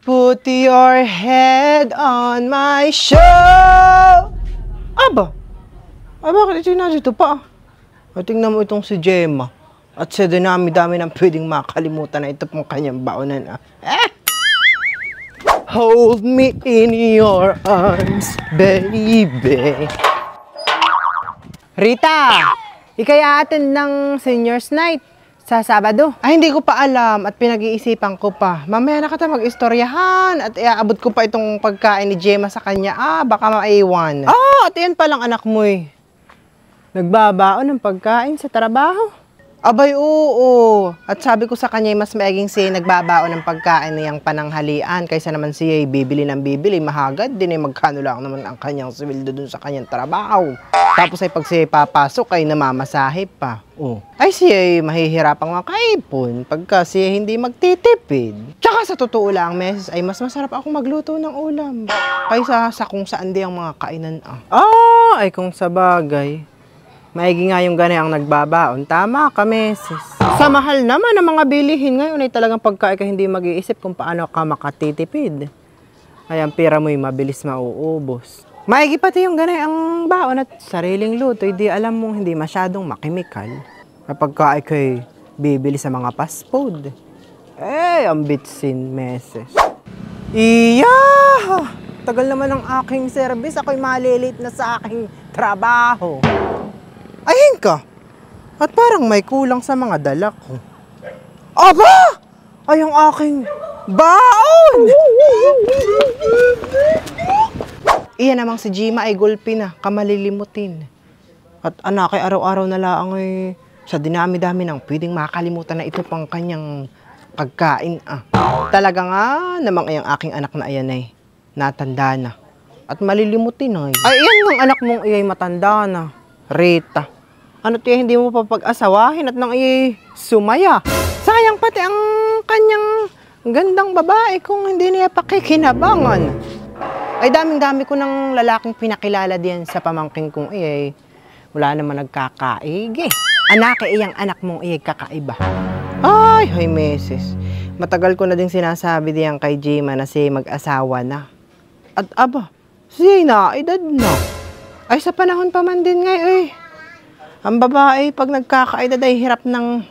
Put your head on my show! Aba! Ay, bakit ito na dito pa? Ay, tingnan mo itong si Gemma. At sa dinami-dami ng pwedeng makalimutan na ito pong kanyang baonan. Ah. Eh! Hold me in your arms, baby. Rita, ikaya atin ng seniors night sa Sabado. Ay, hindi ko pa alam at pinag-iisipan ko pa. Mamaya na kita mag-istoryahan at iaabot ko pa itong pagkain ni Gemma sa kanya. Ah, baka maiwan. Ah, at yan palang anak mo eh. Nagbabaon ng pagkain sa trabaho. Abay, oo. At sabi ko sa kanya, mas maiging siya nagbabaon ng pagkain niyang pananghalian kaysa naman siya bibili ng bibili. Mahagad din eh, magkano lang naman ang kanyang sweldo dun sa kanyang trabaho. Tapos ay pag siya papasok ay namamasahe pa. Oh. Ay siya ay mahihirapang makaipon pagka siya hindi magtitipid. Tsaka sa totoo lang, meses ay mas masarap ako magluto ng ulam kaysa sa kung saan di ang mga kainan ah. Ah, ay kung sa bagay. Maigi nga yung ganay ang nagbabaon. Tama ka, meses. Sa mahal naman ng mga bilihin ngayon ay talagang pagka ka hindi mag-iisip kung paano ka makatitipid. Ay, ang pera mo'y mabilis mauubos. Maigi pati yung ganay ang baon at sariling luto. Hindi alam mong hindi masyadong makimikal. Kapag ka ay kay bibili sa mga fast food. Eh, ang bitsin, meses. Iya! Tagal naman ng aking service. Ako'y malilate na sa aking trabaho. Ayun ka! At parang may kulang sa mga dala ko. Aba! Ay, ang aking baon! Iyan namang si Jima ay gulpi na, kamalilimutin. At anak ay araw-araw na laang ay sa dinami-dami ng pwedeng makalimutan na ito pang kanyang pagkain. Ah. Talaga nga namang iyang aking anak na ayan ay natanda na. At malilimutin ay. Ay, iyan ng anak mong iyay matanda na. Rita. Ano tiya hindi mo pa pag-asawahin at nang iyay sumaya. Sayang pati ang kanyang gandang babae kung hindi niya pakikinabangan. Ay daming-dami ko ng lalaking pinakilala din sa pamangking kong iyay. Wala naman nagkakaig eh. Anak, iyang anak mong iyay kakaiba. Ay, hay meses. Matagal ko na din sinasabi diyan kay Jima na siya mag-asawa na. At aba, siya na, edad na. Ay, sa panahon pa man din ngay, eh. Ang babae, pag nagkakaedad ay hirap ng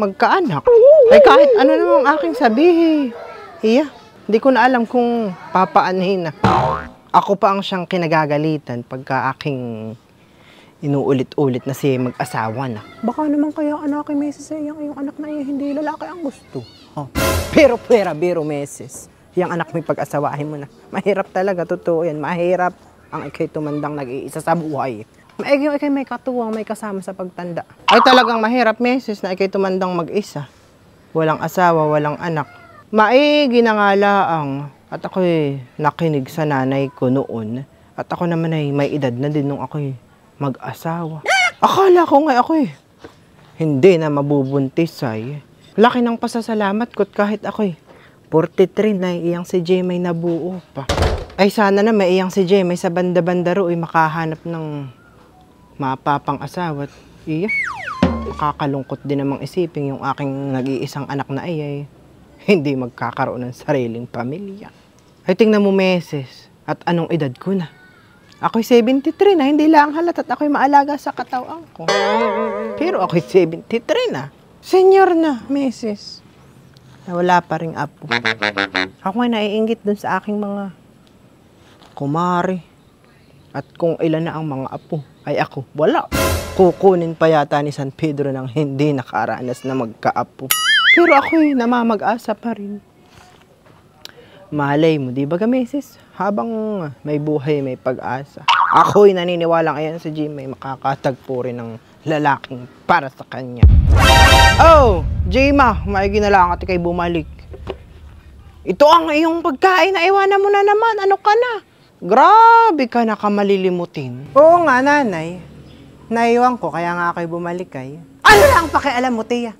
magkaanak. Ay, kahit ano namang aking sabihin. Iya, hindi ko na alam kung papaanhin na. Ako pa ang siyang kinagagalitan pagka aking inuulit-ulit na siya mag-asawa na. Baka naman kaya anak Meses eh, yung, yung anak na iya, hindi lalaki ang gusto. Oh. Pero pera, biro Meses. Yung anak mo pag-asawahin mo na. Mahirap talaga, totoo yan. Mahirap ang ikay tumandang nag-iisa sa buhay. Maigi yung ikay may katuwang, may kasama sa pagtanda. Ay talagang mahirap, Meses, na ikay tumandang mag-isa. Walang asawa, walang anak. Maigi na nga laang. At ako'y nakinig sa nanay ko noon. At ako naman ay may edad na din nung ako'y mag-asawa. Akala ko nga ako eh. Hindi na mabubuntis ay. Laki ng pasasalamat ko't kahit ako'y 43 na iyang si Jemay nabuo pa. Ay sana na may iyang si Jemay sa banda-banda ro ay makahanap ng mapapang asawa. Iya, kakalungkot din namang isipin yung aking nag-iisang anak na ay, ay hindi magkakaroon ng sariling pamilya. Ay tingnan mo meses at anong edad ko na. Ako'y 73 na, hindi lang halat at ako'y maalaga sa katawang ko. Pero ako'y 73 na. Senior na. Na wala pa ring apo. Ako ay naiingit dun sa aking mga kumari. At kung ilan na ang mga apo, ay ako, wala. Kukunin pa yata ni San Pedro ng hindi nakaranas na magkaapo. Pero ako'y namamag-asa pa rin. Malay mo, di ba Mrs.? Habang may buhay, may pag-asa. Ako'y naniniwalang ayan si Jim may makakatagpo rin ng lalaking para sa kanya. Oh, Jima, maigi na lang at ikay bumalik. Ito ang iyong pagkain na iwanan mo na naman. Ano ka na? Grabe ka na kamalilimutin. Oo nga, nanay. Naiwan ko, kaya nga ako'y bumalik ay. Ano lang ang pakialam mo, Tia?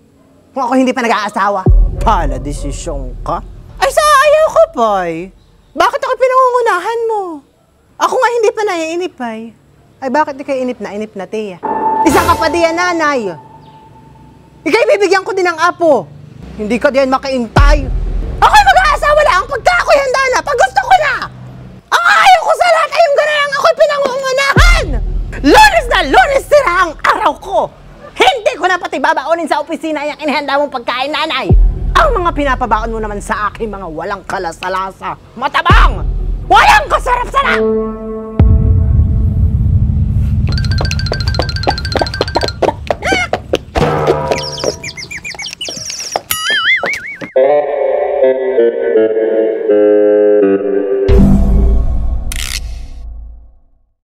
Kung ako hindi pa nag-aasawa. Pala, desisyon ka? Ay, sa ayaw ko, Pay. Bakit ako pinangungunahan mo? Ako nga hindi pa naiinip, Pay. Ay, bakit di kayo inip na inip na, Tia? Isa ka pa diyan, nanay. Ikay bibigyan ko din ng apo. Hindi ka diyan makaintay. Ako'y mag-aasawa lang pagka ako araw ko. Hindi ko na pati babaonin sa opisina yung inihanda mong pagkain, nanay. Ang mga pinapabaon mo naman sa akin, mga walang kalasalasa, matabang, walang kasarap-sarap.